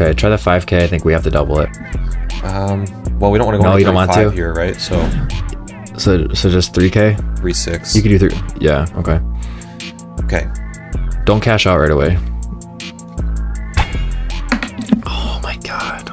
Okay, try the 5K. I think we have to double it. Um, well, we don't want to go no, you don't want to. here, right? So, so, so just 3K. Three six. You could do three. Yeah. Okay. Okay. Don't cash out right away. Oh my god.